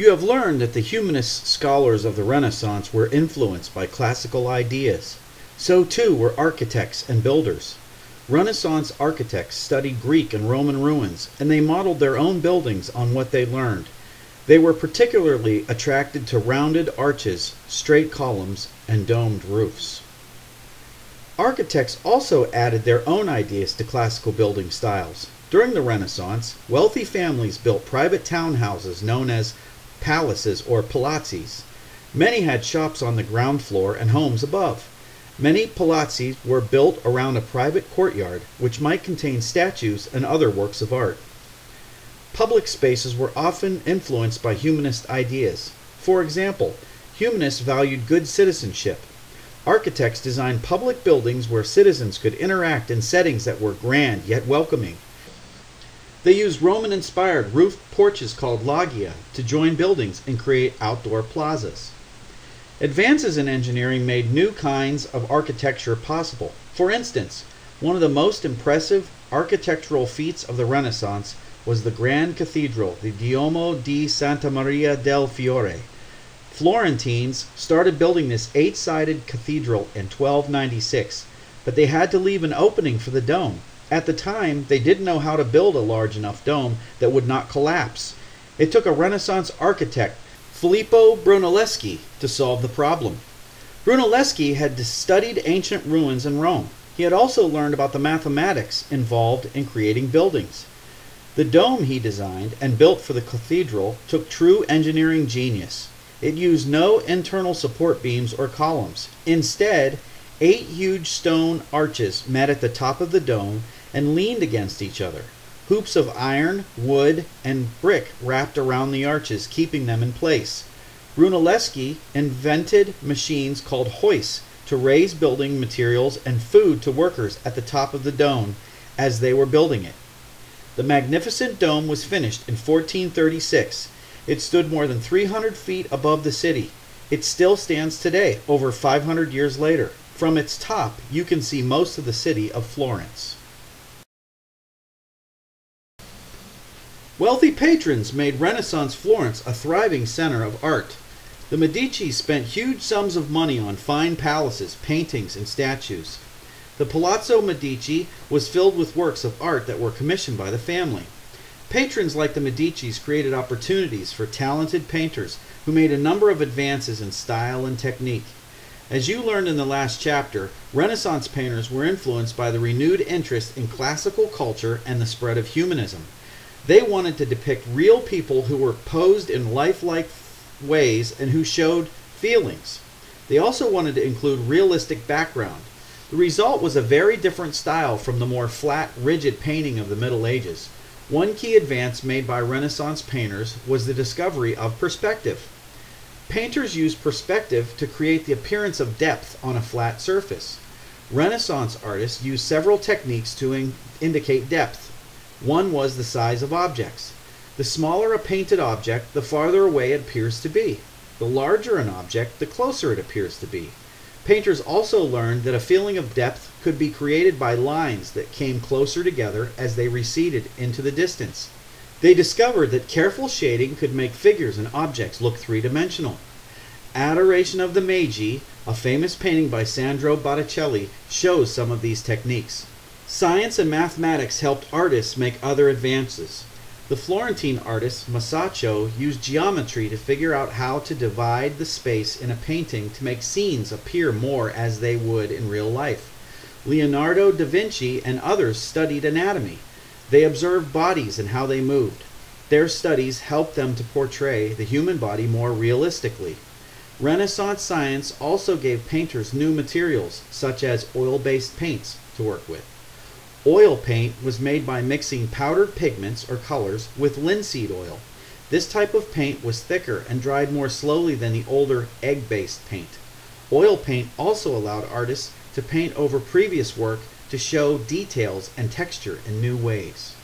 You have learned that the humanist scholars of the Renaissance were influenced by classical ideas. So too were architects and builders. Renaissance architects studied Greek and Roman ruins, and they modeled their own buildings on what they learned. They were particularly attracted to rounded arches, straight columns, and domed roofs. Architects also added their own ideas to classical building styles. During the Renaissance, wealthy families built private townhouses known as palaces or palazzis. Many had shops on the ground floor and homes above. Many palazzi were built around a private courtyard, which might contain statues and other works of art. Public spaces were often influenced by humanist ideas. For example, humanists valued good citizenship. Architects designed public buildings where citizens could interact in settings that were grand yet welcoming. They used Roman inspired roofed porches called loggia to join buildings and create outdoor plazas. Advances in engineering made new kinds of architecture possible. For instance, one of the most impressive architectural feats of the Renaissance was the Grand Cathedral, the Duomo di Santa Maria del Fiore. Florentines started building this eight sided cathedral in 1296, but they had to leave an opening for the dome. At the time, they didn't know how to build a large enough dome that would not collapse. It took a Renaissance architect, Filippo Brunelleschi, to solve the problem. Brunelleschi had studied ancient ruins in Rome. He had also learned about the mathematics involved in creating buildings. The dome he designed and built for the cathedral took true engineering genius. It used no internal support beams or columns. Instead, eight huge stone arches met at the top of the dome and leaned against each other. Hoops of iron, wood, and brick wrapped around the arches, keeping them in place. Brunelleschi invented machines called hoists to raise building materials and food to workers at the top of the dome as they were building it. The magnificent dome was finished in 1436. It stood more than 300 feet above the city. It still stands today, over 500 years later. From its top, you can see most of the city of Florence. Wealthy patrons made Renaissance Florence a thriving center of art. The Medici spent huge sums of money on fine palaces, paintings, and statues. The Palazzo Medici was filled with works of art that were commissioned by the family. Patrons like the Medicis created opportunities for talented painters who made a number of advances in style and technique. As you learned in the last chapter, Renaissance painters were influenced by the renewed interest in classical culture and the spread of humanism. They wanted to depict real people who were posed in lifelike ways and who showed feelings. They also wanted to include realistic background. The result was a very different style from the more flat, rigid painting of the Middle Ages. One key advance made by Renaissance painters was the discovery of perspective. Painters used perspective to create the appearance of depth on a flat surface. Renaissance artists used several techniques to in indicate depth. One was the size of objects. The smaller a painted object, the farther away it appears to be. The larger an object, the closer it appears to be. Painters also learned that a feeling of depth could be created by lines that came closer together as they receded into the distance. They discovered that careful shading could make figures and objects look three-dimensional. Adoration of the Magi, a famous painting by Sandro Botticelli, shows some of these techniques. Science and mathematics helped artists make other advances. The Florentine artist Masaccio used geometry to figure out how to divide the space in a painting to make scenes appear more as they would in real life. Leonardo da Vinci and others studied anatomy. They observed bodies and how they moved. Their studies helped them to portray the human body more realistically. Renaissance science also gave painters new materials, such as oil-based paints, to work with. Oil paint was made by mixing powdered pigments or colors with linseed oil. This type of paint was thicker and dried more slowly than the older egg-based paint. Oil paint also allowed artists to paint over previous work to show details and texture in new ways.